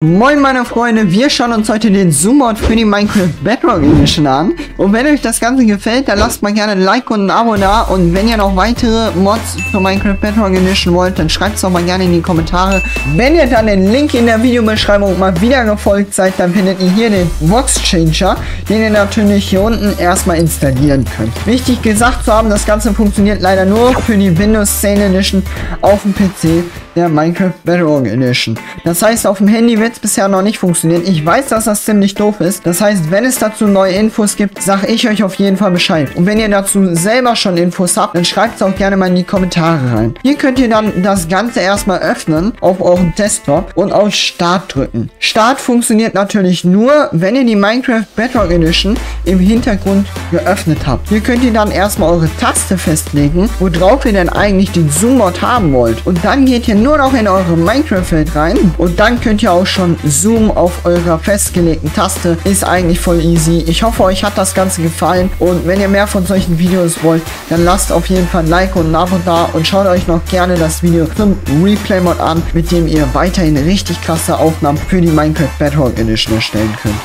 Moin meine Freunde, wir schauen uns heute den Zoom-Out für die Minecraft Bedrock Edition an. Und wenn euch das Ganze gefällt, dann lasst mal gerne ein Like und ein Abo da. Und wenn ihr noch weitere Mods für Minecraft Bedrock Edition wollt, dann schreibt es doch mal gerne in die Kommentare. Wenn ihr dann den Link in der Videobeschreibung mal wieder gefolgt seid, dann findet ihr hier den Vox Changer, den ihr natürlich hier unten erstmal installieren könnt. Wichtig gesagt zu haben, das Ganze funktioniert leider nur für die Windows 10 Edition auf dem PC der Minecraft Bedrock Edition. Das heißt, auf dem Handy wird es bisher noch nicht funktionieren. Ich weiß, dass das ziemlich doof ist. Das heißt, wenn es dazu neue Infos gibt, sage ich euch auf jeden Fall Bescheid. Und wenn ihr dazu selber schon Infos habt, dann schreibt es auch gerne mal in die Kommentare rein. Hier könnt ihr dann das Ganze erstmal öffnen auf eurem Desktop und auf Start drücken. Start funktioniert natürlich nur, wenn ihr die Minecraft Bedrock Edition im Hintergrund geöffnet habt. Hier könnt ihr dann erstmal eure Taste festlegen, worauf ihr denn eigentlich den Zoom-Mod haben wollt. Und dann geht ihr nur noch in eure Minecraft-Welt rein und dann könnt ihr auch schon Zoom auf eurer festgelegten Taste. Ist eigentlich voll easy. Ich hoffe, euch hat das Ganze gefallen und wenn ihr mehr von solchen Videos wollt, dann lasst auf jeden Fall ein Like und ein Abo da und schaut euch noch gerne das Video zum Replay-Mod an, mit dem ihr weiterhin richtig krasse Aufnahmen für die Minecraft Bedrock Edition erstellen könnt.